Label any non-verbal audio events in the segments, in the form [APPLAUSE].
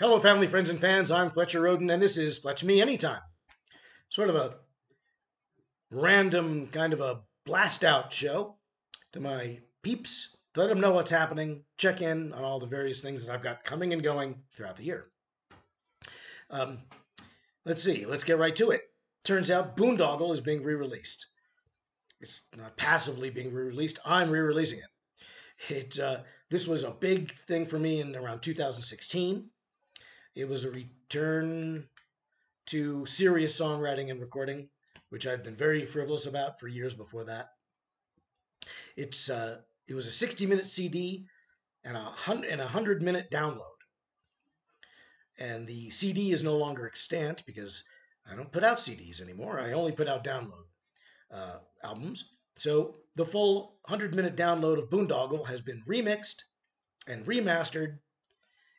Hello, family, friends, and fans. I'm Fletcher Rhoden, and this is Fletch Me Anytime. Sort of a random kind of a blast out show to my peeps to let them know what's happening, check in on all the various things that I've got coming and going throughout the year. Um, let's see, let's get right to it. Turns out Boondoggle is being re released. It's not passively being re released, I'm re releasing it. It uh, This was a big thing for me in around 2016 it was a return to serious songwriting and recording, which I'd been very frivolous about for years before that. It's uh, it was a 60 minute CD and a hundred and a hundred minute download. And the CD is no longer extant because I don't put out CDs anymore. I only put out download uh, albums. So the full 100 minute download of Boondoggle has been remixed and remastered,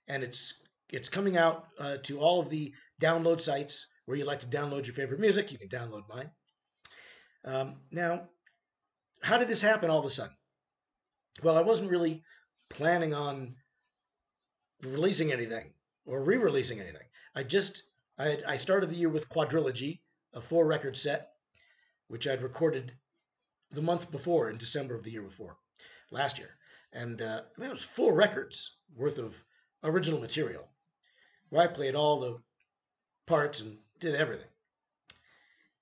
and it's it's coming out uh, to all of the download sites where you like to download your favorite music. You can download mine. Um, now, how did this happen all of a sudden? Well, I wasn't really planning on releasing anything or re-releasing anything. I just I, I started the year with Quadrilogy, a four record set, which I'd recorded the month before in December of the year before, last year, and uh, I mean, it was four records worth of original material where I played all the parts and did everything.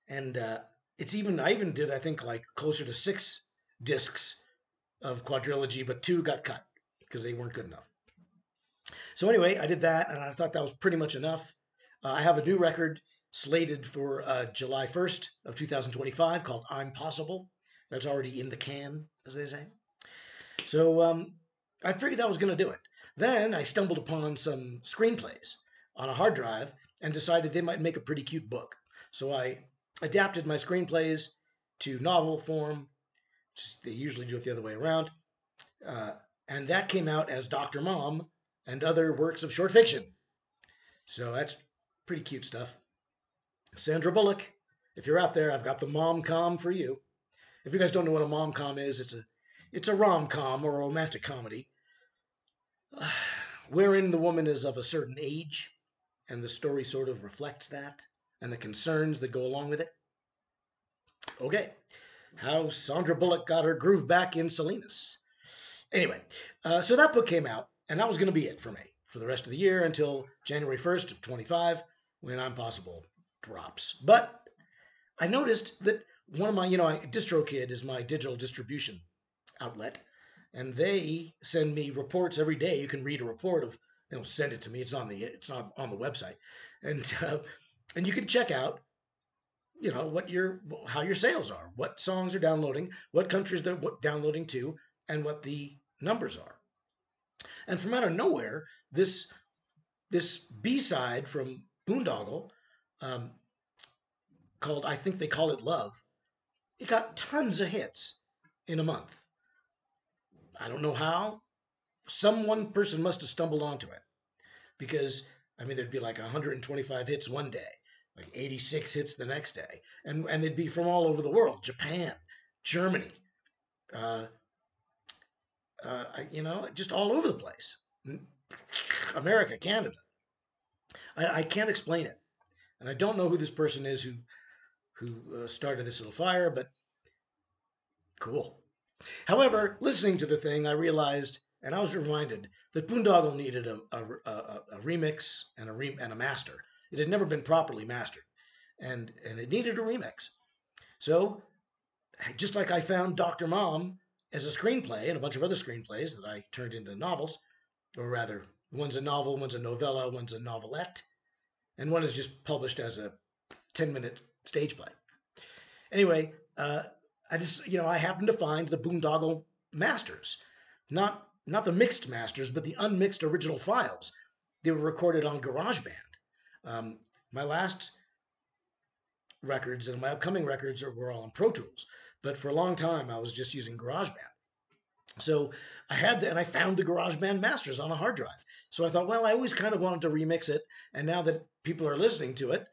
And uh, it's even I even did I think like closer to six discs of quadrilogy, but two got cut because they weren't good enough. So anyway, I did that, and I thought that was pretty much enough. Uh, I have a new record slated for uh, July 1st of 2025 called "I'm Possible." That's already in the can, as they say. So um, I figured that was going to do it. Then I stumbled upon some screenplays on a hard drive and decided they might make a pretty cute book. So I adapted my screenplays to novel form. They usually do it the other way around. Uh, and that came out as Dr. Mom and other works of short fiction. So that's pretty cute stuff. Sandra Bullock, if you're out there, I've got the mom com for you. If you guys don't know what a mom com is, it's a it's a rom com or a romantic comedy [SIGHS] wherein the woman is of a certain age, and the story sort of reflects that and the concerns that go along with it. Okay, how Sandra Bullock got her groove back in Salinas. Anyway, uh, so that book came out, and that was going to be it for me for the rest of the year until January 1st of 25 when I'm Possible drops. But I noticed that one of my, you know, DistroKid is my digital distribution outlet and they send me reports every day. You can read a report of they don't send it to me. It's on the it's not on the website, and [LAUGHS] uh, and you can check out you know what your how your sales are, what songs are downloading, what countries they're downloading to, and what the numbers are. And from out of nowhere, this this B side from Boondoggle, um, called I think they call it Love, it got tons of hits in a month. I don't know how. Some one person must have stumbled onto it because I mean there'd be like 125 hits one day, like 86 hits the next day, and and they'd be from all over the world: Japan, Germany, uh, uh, you know, just all over the place. America, Canada. I, I can't explain it, and I don't know who this person is who who uh, started this little fire, but cool. However, listening to the thing, I realized, and I was reminded, that Boondoggle needed a, a, a, a remix and a, re, and a master. It had never been properly mastered, and, and it needed a remix. So, just like I found Dr. Mom as a screenplay and a bunch of other screenplays that I turned into novels, or rather, one's a novel, one's a novella, one's a novelette, and one is just published as a 10 minute stage play. Anyway, uh, I just, you know, I happened to find the Boondoggle masters, not not the mixed masters, but the unmixed original files. They were recorded on GarageBand. Um, my last records and my upcoming records are, were all on Pro Tools, but for a long time I was just using GarageBand. So I had that, and I found the GarageBand masters on a hard drive. So I thought, well, I always kind of wanted to remix it, and now that people are listening to it,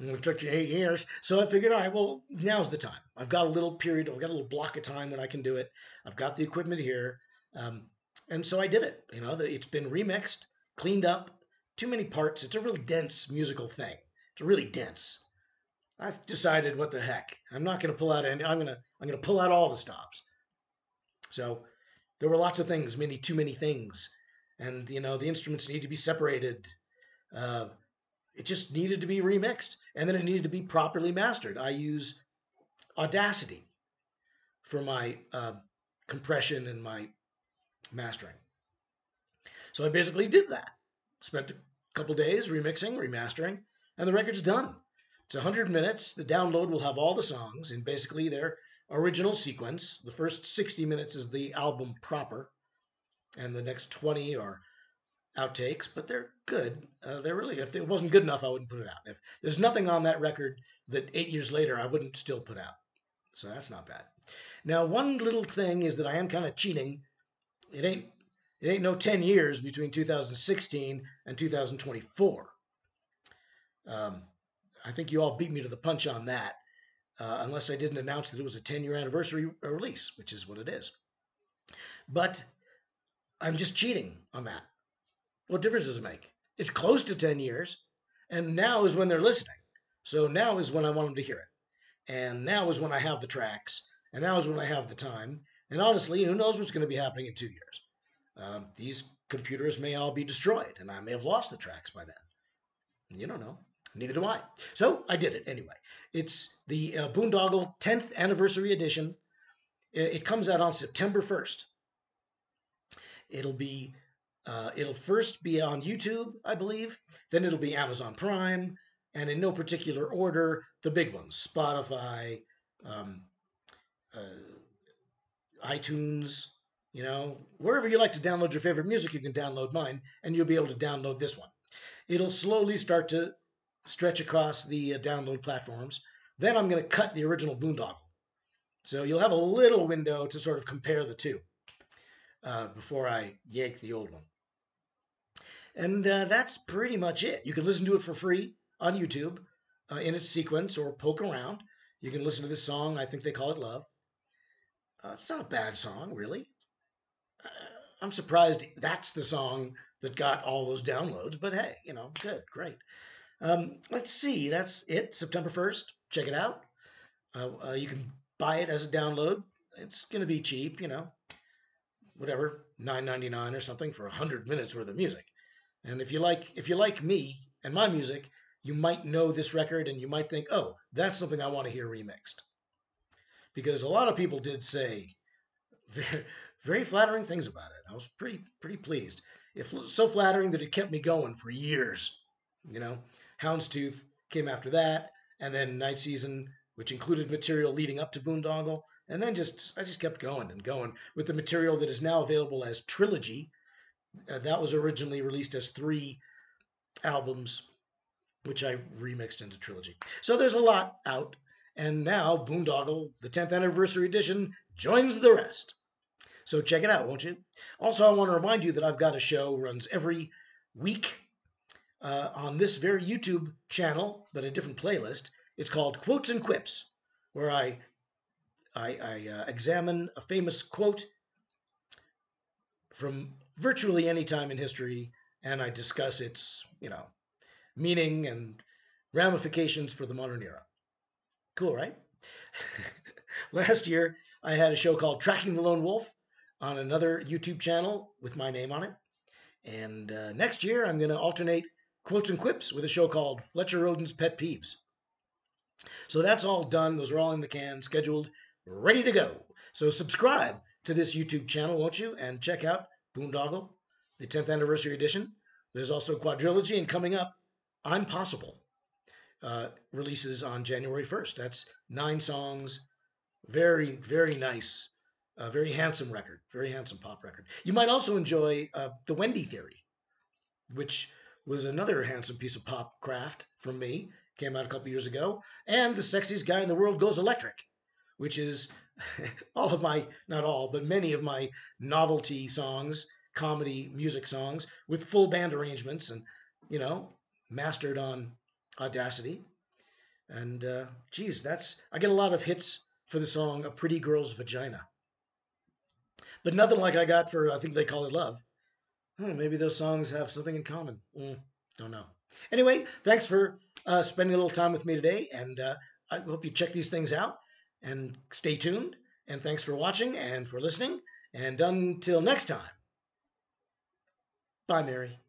it took you eight years. So I figured, all right, well, now's the time. I've got a little period, I've got a little block of time when I can do it. I've got the equipment here. Um, and so I did it. You know, it's been remixed cleaned up, too many parts. It's a real dense musical thing. It's really dense. I've decided what the heck. I'm not going to pull out any. I'm going to I'm going to pull out all the stops. So there were lots of things, many too many things, and you know the instruments need to be separated. Uh, it just needed to be remixed, and then it needed to be properly mastered. I use Audacity for my uh, compression and my mastering. So I basically did that. Spent a couple days remixing, remastering, and the record's done. It's 100 minutes. The download will have all the songs in basically their original sequence. The first 60 minutes is the album proper, and the next 20 are outtakes, but they're good. Uh, they're really, if it wasn't good enough, I wouldn't put it out. If there's nothing on that record that eight years later I wouldn't still put out. So that's not bad. Now, one little thing is that I am kind of cheating. It ain't it ain't no 10 years between 2016 and 2024. Um, I think you all beat me to the punch on that, uh, unless I didn't announce that it was a 10 year anniversary release, which is what it is. But I'm just cheating on that. What difference does it make? It's close to 10 years, and now is when they're listening. So now is when I want them to hear it. And now is when I have the tracks, and now is when I have the time. And honestly, who knows what's going to be happening in two years? Um, these computers may all be destroyed, and I may have lost the tracks by then. You don't know. Neither do I. So I did it anyway. It's the uh, Boondoggle 10th anniversary edition. It comes out on September 1st. It'll be uh, it'll first be on YouTube, I believe. Then it'll be Amazon Prime, and in no particular order, the big ones: Spotify, um, uh, iTunes, you know, wherever you like to download your favorite music, you can download mine, and you'll be able to download this one. It'll slowly start to stretch across the uh, download platforms. Then I'm going to cut the original Boondoggle. So you'll have a little window to sort of compare the two uh, before I yank the old one. And uh, that's pretty much it. You can listen to it for free on YouTube uh, in its sequence or poke around. You can listen to this song. I think they call it Love. Uh, it's not a bad song, really. I'm surprised that's the song that got all those downloads, but hey, you know, good, great. Um, let's see, that's it, September 1st. Check it out. Uh, uh, you can buy it as a download. It's going to be cheap, you know, whatever, nine ninety nine or something for 100 minutes worth of music. And if you like if you like me and my music, you might know this record and you might think, "Oh, that's something I want to hear remixed." Because a lot of people did say [LAUGHS] very, very flattering things about it. I was pretty pretty pleased. If so flattering that it kept me going for years. You know, Houndstooth came after that, and then Night Season, which included material leading up to Boondoggle, and then just I just kept going and going with the material that is now available as trilogy. Uh, that was originally released as three albums, which I remixed into trilogy. So there's a lot out, and now Boondoggle, the 10th anniversary edition, joins the rest. So check it out, won't you? Also, I want to remind you that I've got a show runs every week uh, on this very YouTube channel, but a different playlist. It's called Quotes and Quips, where I I, I uh, examine a famous quote from virtually any time in history, and I discuss its you know meaning and ramifications for the modern era. Cool, right? [LAUGHS] Last year, I had a show called Tracking the Lone Wolf, on another YouTube channel with my name on it. And uh, next year, I'm going to alternate quotes and quips with a show called Fletcher Rhoden's Pet Peeves. So that's all done. Those are all in the can, scheduled, ready to go. So subscribe to this YouTube channel, won't you? And check out Boondoggle, the 10th anniversary edition. There's also Quadrilogy, and coming up, I'm Possible. Uh, releases on January 1st. That's nine songs. Very, very nice a very handsome record, very handsome pop record. You might also enjoy uh, The Wendy Theory, which was another handsome piece of pop craft from me, came out a couple years ago, and The Sexiest Guy in the World Goes Electric, which is [LAUGHS] all of my, not all, but many of my novelty songs, comedy music songs with full band arrangements and, you know, mastered on Audacity. And, uh, geez, that's, I get a lot of hits for the song A Pretty Girl's Vagina but nothing like I got for I think they call it love. Oh, maybe those songs have something in common. Mm, don't know. Anyway, thanks for uh, spending a little time with me today, and uh, I hope you check these things out and stay tuned. And thanks for watching and for listening. And until next time, bye, Mary.